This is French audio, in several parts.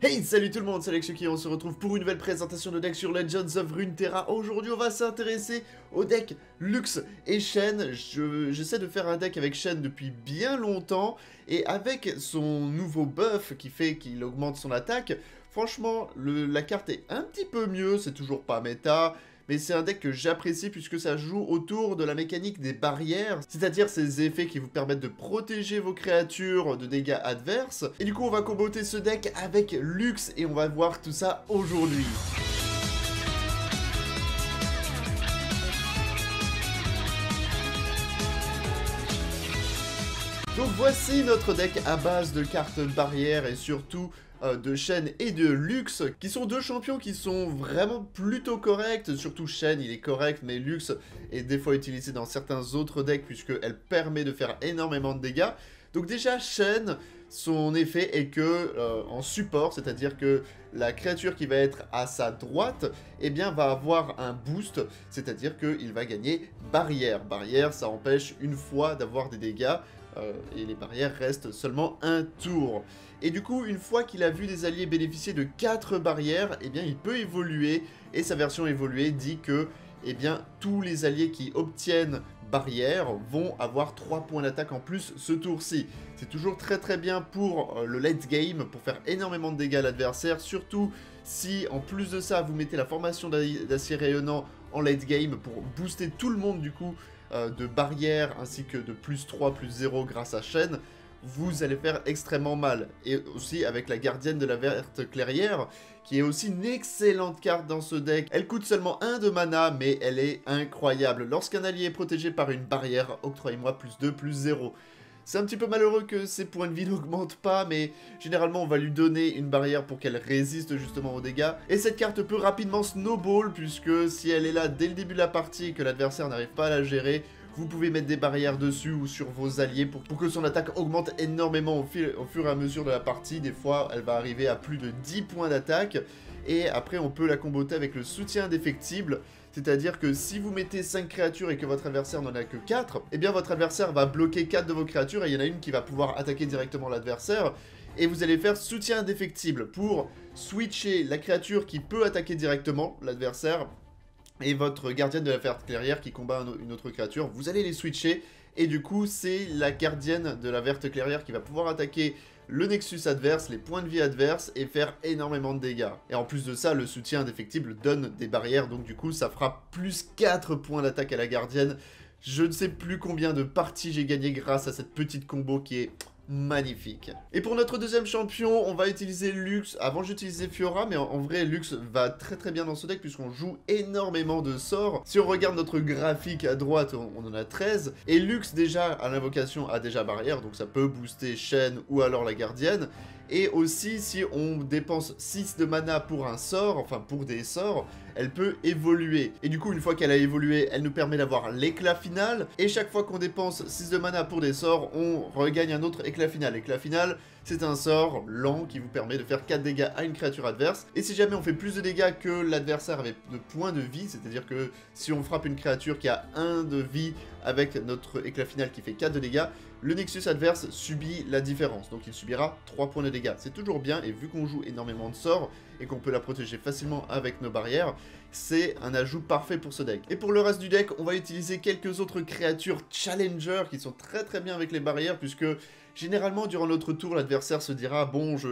Hey salut tout le monde, c'est Alex qui on se retrouve pour une nouvelle présentation de deck sur Legends of Runeterra. Aujourd'hui on va s'intéresser au deck Lux et Shen. J'essaie de faire un deck avec Shen depuis bien longtemps et avec son nouveau buff qui fait qu'il augmente son attaque, franchement la carte est un petit peu mieux, c'est toujours pas méta, mais c'est un deck que j'apprécie puisque ça joue autour de la mécanique des barrières, c'est-à-dire ces effets qui vous permettent de protéger vos créatures de dégâts adverses. Et du coup, on va comboter ce deck avec Lux et on va voir tout ça aujourd'hui. Donc voici notre deck à base de cartes barrières et surtout euh, de Shen et de Lux, qui sont deux champions qui sont vraiment plutôt corrects. Surtout Shen, il est correct, mais Lux est des fois utilisé dans certains autres decks, puisqu'elle permet de faire énormément de dégâts. Donc déjà, Shen, son effet est que euh, en support, c'est-à-dire que la créature qui va être à sa droite, eh bien, va avoir un boost, c'est-à-dire qu'il va gagner barrière. Barrière, ça empêche une fois d'avoir des dégâts, euh, et les barrières restent seulement un tour. Et du coup, une fois qu'il a vu des alliés bénéficier de 4 barrières, eh bien, il peut évoluer, et sa version évoluée dit que eh bien, tous les alliés qui obtiennent barrière vont avoir 3 points d'attaque en plus ce tour-ci. C'est toujours très très bien pour euh, le late game, pour faire énormément de dégâts à l'adversaire, surtout si en plus de ça vous mettez la formation d'acier rayonnant en late game pour booster tout le monde du coup euh, de barrière ainsi que de plus 3, plus 0 grâce à chaîne, vous allez faire extrêmement mal. Et aussi avec la gardienne de la verte clairière, qui est aussi une excellente carte dans ce deck. Elle coûte seulement 1 de mana, mais elle est incroyable. Lorsqu'un allié est protégé par une barrière, octroyez-moi plus 2, plus 0. C'est un petit peu malheureux que ses points de vie n'augmentent pas, mais généralement on va lui donner une barrière pour qu'elle résiste justement aux dégâts. Et cette carte peut rapidement snowball, puisque si elle est là dès le début de la partie et que l'adversaire n'arrive pas à la gérer, vous pouvez mettre des barrières dessus ou sur vos alliés pour, que son attaque augmente énormément au, fur et à mesure de la partie. Des fois, elle va arriver à plus de 10 points d'attaque. Et après, on peut la comboter avec le soutien indéfectible. C'est-à-dire que si vous mettez 5 créatures et que votre adversaire n'en a que 4, eh bien votre adversaire va bloquer 4 de vos créatures et il y en a une qui va pouvoir attaquer directement l'adversaire. Et vous allez faire soutien indéfectible pour switcher la créature qui peut attaquer directement l'adversaire et votre gardienne de la verte clairière qui combat une autre créature. Vous allez les switcher et du coup c'est la gardienne de la verte clairière qui va pouvoir attaquer le Nexus adverse, les points de vie adverses et faire énormément de dégâts. Et en plus de ça, le soutien indéfectible donne des barrières, donc du coup ça fera plus 4 points d'attaque à la gardienne. Je ne sais plus combien de parties j'ai gagné grâce à cette petite combo qui est magnifique. Et pour notre deuxième champion, on va utiliser Lux. Avant j'utilisais Fiora, mais en, vrai Lux va très très bien dans ce deck puisqu'on joue énormément de sorts. Si on regarde notre graphique à droite, on, en a 13. Et Lux déjà à l'invocation a déjà barrière, donc ça peut booster Shen ou alors la gardienne. Et aussi, si on dépense 6 de mana pour un sort, enfin pour des sorts, elle peut évoluer. Et du coup, une fois qu'elle a évolué, elle nous permet d'avoir l'éclat final. Et chaque fois qu'on dépense 6 de mana pour des sorts, on regagne un autre éclat final. L'éclat final, c'est un sort lent qui vous permet de faire 4 dégâts à une créature adverse. Et si jamais on fait plus de dégâts que l'adversaire avec de points de vie, c'est-à-dire que si on frappe une créature qui a 1 de vie avec notre éclat final qui fait 4 de dégâts, le Nexus adverse subit la différence, donc il subira 3 points de dégâts. C'est toujours bien, et vu qu'on joue énormément de sorts, et qu'on peut la protéger facilement avec nos barrières, c'est un ajout parfait pour ce deck. Et pour le reste du deck, on va utiliser quelques autres créatures Challenger qui sont très très bien avec les barrières, puisque généralement durant notre tour, l'adversaire se dira « Bon, je,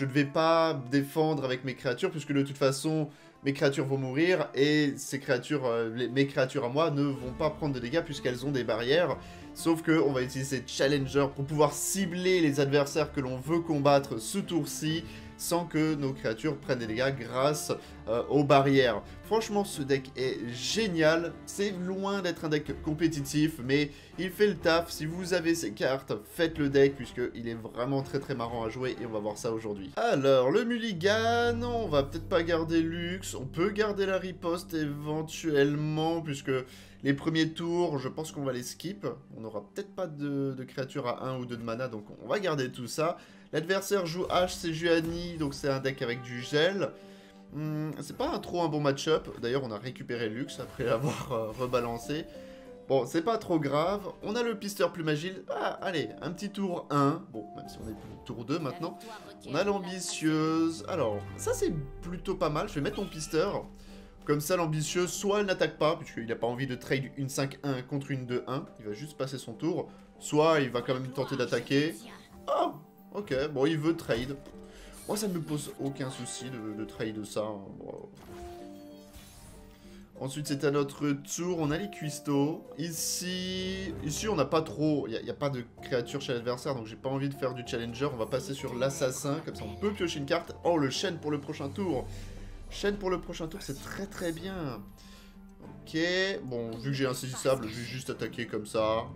ne vais pas défendre avec mes créatures, puisque de toute façon, mes créatures vont mourir, et ces créatures, euh, mes créatures à moi ne vont pas prendre de dégâts puisqu'elles ont des barrières. Sauf que on va utiliser Challenger pour pouvoir cibler les adversaires que l'on veut combattre ce tour-ci, sans que nos créatures prennent des dégâts grâce euh, aux barrières. Franchement, ce deck est génial. C'est loin d'être un deck compétitif, mais il fait le taf. Si vous avez ces cartes, faites le deck, puisqu'il est vraiment très très marrant à jouer, et on va voir ça aujourd'hui. Alors, le mulligan, on va peut-être pas garder Lux. On peut garder la riposte éventuellement, puisque les premiers tours, je pense qu'on va les skip. On n'aura peut-être pas de, de créatures à 1 ou 2 de mana, donc on va garder tout ça. L'adversaire joue H, c'est Juani, donc c'est un deck avec du gel. Hmm, c'est pas trop un bon match-up. D'ailleurs, on a récupéré Lux après l'avoir euh, rebalancé. Bon, c'est pas trop grave. On a le pisteur plus agile. Ah, allez, un petit tour 1. Bon, même si on est tour 2 maintenant. On a l'ambitieuse. Alors, ça c'est plutôt pas mal. Je vais mettre mon pisteur. Comme ça, l'ambitieuse, soit elle n'attaque pas, puisqu'il n'a pas envie de trade une 5-1 contre une 2-1. Il va juste passer son tour. Soit il va quand même tenter d'attaquer. Ok. Bon, il veut trade. Moi, ça ne me pose aucun souci de, trade ça. Ensuite, c'est à notre tour. On a les cuistots. Ici, ici on n'a pas trop... Il n'y a, pas de créature chez l'adversaire, donc j'ai pas envie de faire du challenger. On va passer sur l'assassin. Comme ça, on peut piocher une carte. Oh, le chêne pour le prochain tour. Chêne pour le prochain tour, c'est très très bien. Ok. Bon, vu que j'ai insaisissable, je vais juste attaquer comme ça.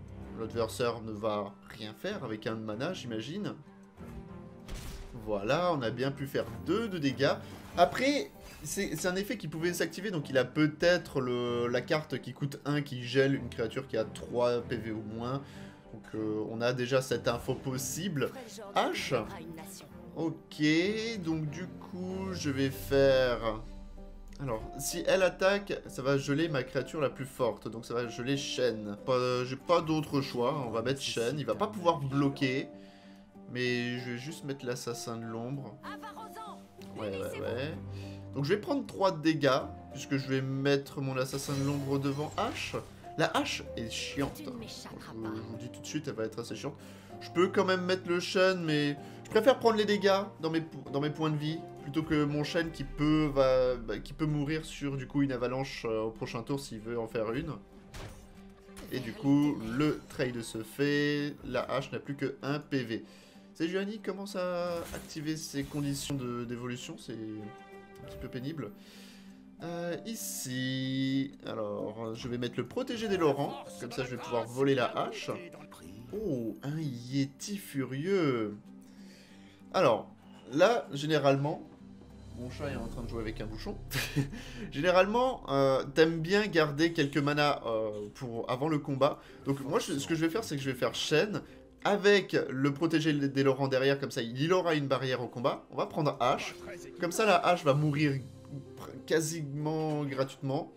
L'adversaire ne va rien faire avec un mana, j'imagine. Voilà, on a bien pu faire 2 de dégâts. Après, c'est un effet qui pouvait s'activer, donc il a peut-être la carte qui coûte 1 qui gèle une créature qui a 3 PV ou moins. Donc euh, on a déjà cette info possible. H Ok, donc du coup je vais faire... Alors, si elle attaque, ça va geler ma créature la plus forte. Donc ça va geler Shen. J'ai pas d'autre choix. On va mettre Shen. Il va pas pouvoir bloquer. Mais je vais juste mettre l'assassin de l'ombre. Ouais, ouais, ouais. Donc je vais prendre 3 dégâts, puisque je vais mettre mon assassin de l'ombre devant H. La hache est chiante. je, vous, dis tout de suite, elle va être assez chiante. Je peux quand même mettre le chêne, mais je préfère prendre les dégâts dans mes, dans mes points de vie, plutôt que mon chêne qui peut, va, bah, qui peut mourir sur du coup une avalanche euh, au prochain tour s'il veut en faire une. Et du coup, le trade se fait, la hache n'a plus que 1 PV. Qui commence à activer ses conditions d'évolution, c'est un petit peu pénible. Euh, ici, alors, je vais mettre le protégé des Laurents, comme ça je vais pouvoir voler la hache. Oh, un Yeti furieux. Alors, là, généralement, mon chat est en train de jouer avec un bouchon. généralement, euh, t'aimes bien garder quelques manas euh, pour avant le combat. Donc moi, ce que je vais faire, c'est que je vais faire chaîne avec le protégé des Laurents derrière, comme ça il aura une barrière au combat. On va prendre H. Comme ça la hache va mourir quasiment gratuitement.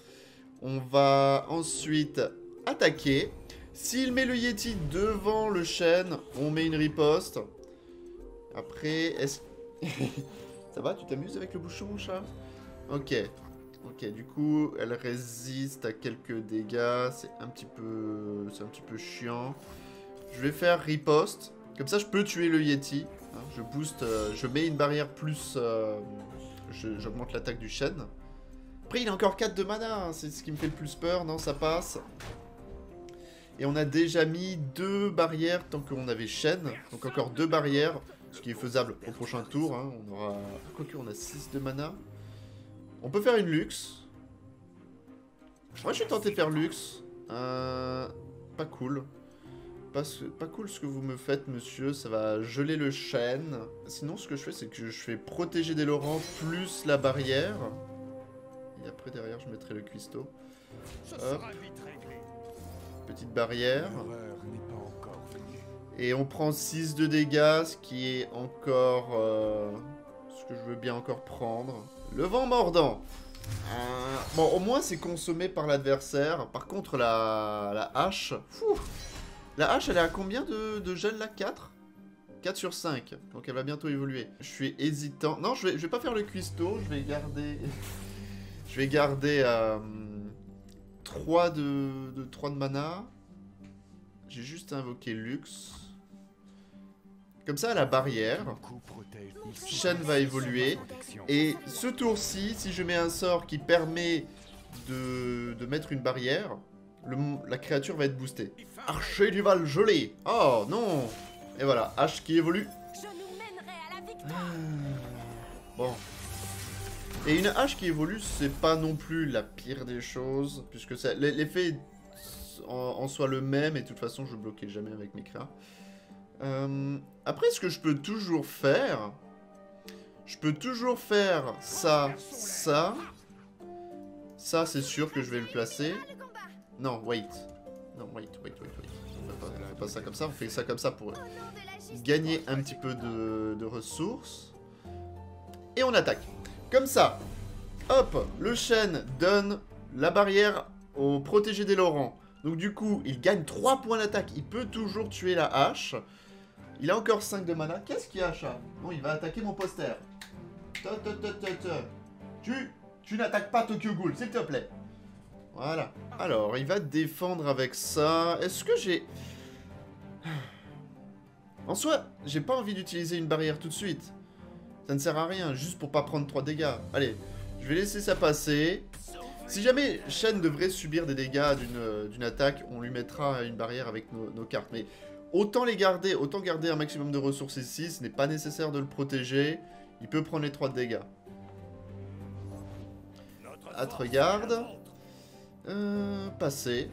On va ensuite attaquer. S'il met le Yeti devant le chêne, on met une riposte. Après, est-ce... Ça va Tu t'amuses avec le bouchon, chat? Ok. Ok, du coup, elle résiste à quelques dégâts. C'est un petit peu... C'est un petit peu chiant. Je vais faire riposte. Comme ça, je peux tuer le Yeti. Hein, je booste... Euh, je mets une barrière plus... Euh, j'augmente l'attaque du chêne. Après, il a encore 4 de mana, hein, c'est ce qui me fait le plus peur. Non, ça passe. Et on a déjà mis deux barrières tant qu'on avait chaîne. Donc encore deux barrières, ce qui est faisable au prochain tour. Hein. On aura... Quoique, on a 6 de mana. On peut faire une luxe. Moi, je suis tenté de faire luxe. Euh... Pas cool. Pas, pas, cool ce que vous me faites, monsieur. Ça va geler le chêne. Sinon, ce que je fais, c'est que je fais protéger des Laurents plus la barrière. Et après, derrière, je mettrai le cuistot. Petite barrière. Et on prend 6 de dégâts, ce qui est encore... Euh, ce que je veux bien encore prendre. Le vent mordant. Euh, bon, au moins, c'est consommé par l'adversaire. Par contre, la, la hache... la hache, elle est à combien de, de gel, là? 4 4 sur 5. Donc, elle va bientôt évoluer. Je suis hésitant. Non, je vais, je vais pas faire le cuistot. Je vais garder... Je vais garder 3 euh, de, 3 de mana. J'ai juste invoqué Lux. Comme ça, la barrière. Shen va évoluer. Et ce tour-ci, si je mets un sort qui permet de, mettre une barrière, la créature va être boostée. Archer du Val gelé Oh non Et voilà, H qui évolue. Ah. Bon, et une hache qui évolue, c'est pas non plus la pire des choses, puisque l'effet en, en, soit le même, et de toute façon, je bloquais jamais avec mes créas. Euh, après, ce que je peux toujours faire, je peux toujours faire ça, ça. Ça, c'est sûr que je vais le placer. Non, wait. Non, wait, wait, wait, wait. On fait pas, ça comme ça, on fait ça comme ça pour gagner un petit peu de, de ressources. Et on attaque. Comme ça. Hop, le chêne donne la barrière au protégé des Laurents. Donc du coup, il gagne 3 points d'attaque. Il peut toujours tuer la hache. Il a encore 5 de mana. Qu'est-ce qu'il y a, chat? Bon, il va attaquer mon poster. Tu, tu n'attaques pas Tokyo Ghoul, s'il te plaît. Voilà. Alors, il va défendre avec ça. Est-ce que j'ai... En soi, j'ai pas envie d'utiliser une barrière tout de suite. Ça ne sert à rien, juste pour pas prendre 3 dégâts. Allez, je vais laisser ça passer. Si jamais Shen devrait subir des dégâts d'une attaque, on lui mettra une barrière avec nos, cartes. Mais autant les garder, autant garder un maximum de ressources ici, ce n'est pas nécessaire de le protéger. Il peut prendre les 3 dégâts. regarde. Euh, passer.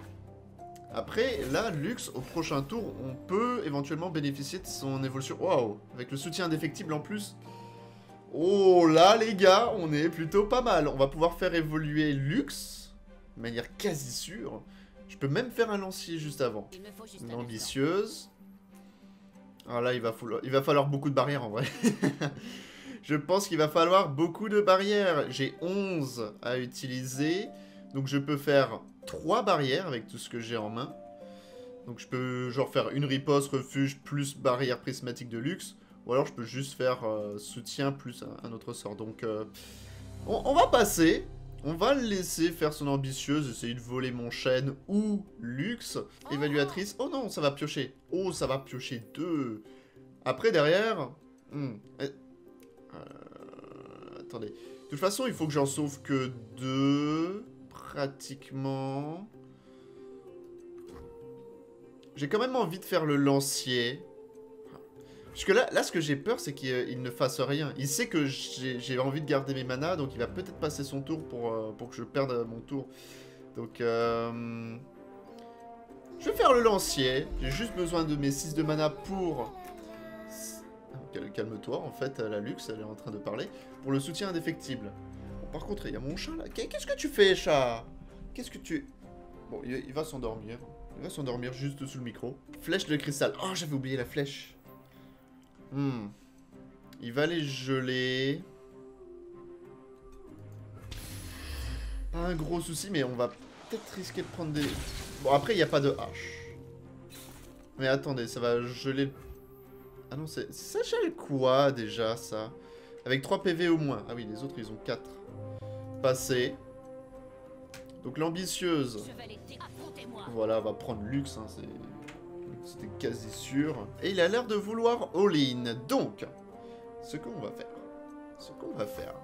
Après, là, Lux, au prochain tour, on peut éventuellement bénéficier de son évolution. Waouh Avec le soutien indéfectible en plus. Oh là, les gars, on est plutôt pas mal. On va pouvoir faire évoluer Lux, de manière quasi sûre. Je peux même faire un lancier juste avant. Une ambitieuse. Ah là, il va, falloir, il va falloir beaucoup de barrières en vrai. je pense qu'il va falloir beaucoup de barrières. J'ai 11 à utiliser. Donc je peux faire 3 barrières avec tout ce que j'ai en main. Donc je peux genre faire une riposte, refuge, plus barrière prismatique de luxe. Ou alors je peux juste faire euh, soutien plus un, autre sort. Donc euh, on, va passer. On va le laisser faire son ambitieuse, essayer de voler mon chêne ou luxe. Évaluatrice. Oh non, ça va piocher. Oh, ça va piocher deux. Après, derrière... Hmm, eh, euh, attendez. De toute façon, il faut que j'en sauve que deux pratiquement... J'ai quand même envie de faire le lancier. Parce que là, là ce que j'ai peur, c'est qu'il ne fasse rien. Il sait que j'ai envie de garder mes manas, donc il va peut-être passer son tour pour, euh, que je perde mon tour. Donc, euh... Je vais faire le lancier. J'ai juste besoin de mes 6 de mana pour... Calme-toi, en fait, la luxe, elle est en train de parler. Pour le soutien indéfectible par contre, il y a mon chat là. Qu'est-ce que tu fais, chat? Qu'est-ce que tu... Bon, il, va s'endormir. Il va s'endormir juste sous le micro. Flèche de cristal. Oh, j'avais oublié la flèche. Hmm. Il va les geler. Pas un gros souci, mais on va peut-être risquer de prendre des... Bon, après, il n'y a pas de hache. Mais attendez, ça va geler... Ah non, c'est... Ça gèle quoi, déjà, ça? Avec 3 PV au moins. Ah oui, les autres, ils ont 4 passer. Donc l'ambitieuse, voilà, va prendre luxe, hein, c'était quasi sûr. Et il a l'air de vouloir all-in. Donc, ce qu'on va faire, ce qu'on va faire.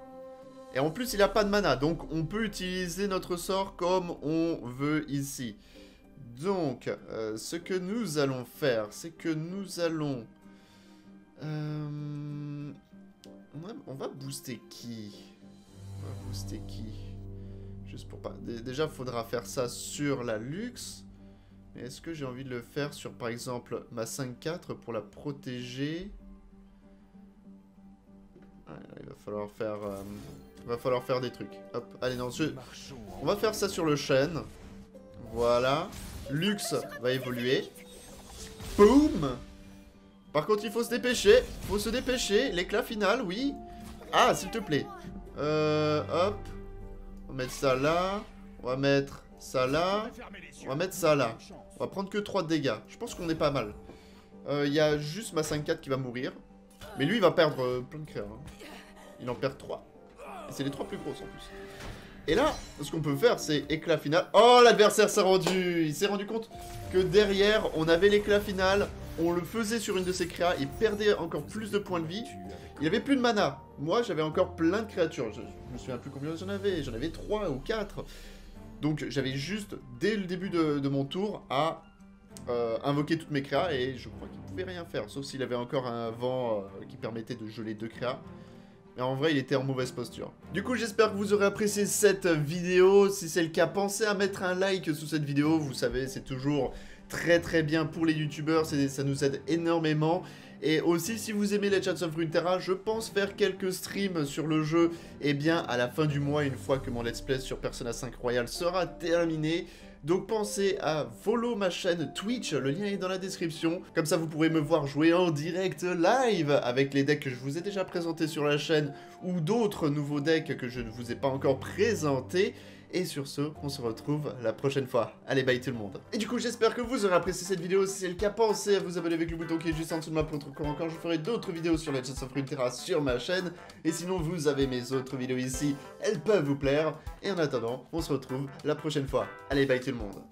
Et en plus, il n'a pas de mana, donc on peut utiliser notre sort comme on veut ici. Donc, euh, ce que nous allons faire, c'est que nous allons... Euh, on va booster qui? Booster qui? Juste pour pas... Déjà, faudra faire ça sur la luxe. Mais est-ce que j'ai envie de le faire sur, par exemple, ma 5-4 pour la protéger? Il va falloir faire... Euh, va falloir faire des trucs. Hop, allez, non, On va faire ça sur le chêne. Voilà. Luxe va évoluer. Boum Par contre, il faut se dépêcher. faut se dépêcher. L'éclat final, oui. Ah, s'il te plaît. Euh, hop. On va mettre ça là. On va mettre ça là. On va mettre ça là. On va prendre que 3 dégâts. Je pense qu'on est pas mal. Euh, il y a juste ma 5-4 qui va mourir. Mais lui, il va perdre euh, plein de créas. Hein. Il en perd 3. Et c'est les 3 plus grosses en plus. Et là, ce qu'on peut faire, c'est éclat final. Oh, l'adversaire s'est rendu Il s'est rendu compte que derrière, on avait l'éclat final. On le faisait sur une de ses créas. Il perdait encore plus de points de vie. Il avait plus de mana. Moi, j'avais encore plein de créatures. Je, me souviens plus combien j'en avais. J'en avais 3 ou 4. Donc, j'avais juste, dès le début de, mon tour, à euh, invoquer toutes mes créas. Et je crois qu'il pouvait rien faire. Sauf s'il avait encore un vent euh, qui permettait de geler deux créas. Mais en vrai, il était en mauvaise posture. Du coup, j'espère que vous aurez apprécié cette vidéo. Si c'est le cas, pensez à mettre un like sous cette vidéo. Vous savez, c'est toujours très très bien pour les youtubeurs. Ça nous aide énormément. Et aussi, si vous aimez les Chats of Runeterra, je pense faire quelques streams sur le jeu, eh bien, à la fin du mois, une fois que mon let's play sur Persona 5 Royal sera terminé, Donc pensez à follow ma chaîne Twitch, le lien est dans la description. Comme ça vous pourrez me voir jouer en direct live avec les decks que je vous ai déjà présentés sur la chaîne ou d'autres nouveaux decks que je ne vous ai pas encore présentés. Et sur ce, on se retrouve la prochaine fois. Allez, bye tout le monde. Et du coup, j'espère que vous aurez apprécié cette vidéo. Si c'est le cas, pensez à vous abonner avec le bouton qui est juste en dessous de ma pour être encore. Je ferai d'autres vidéos sur Legends of Runeterra sur ma chaîne. Et sinon, vous avez mes autres vidéos ici. Elles peuvent vous plaire. Et en attendant, on se retrouve la prochaine fois. Allez, bye tout le monde.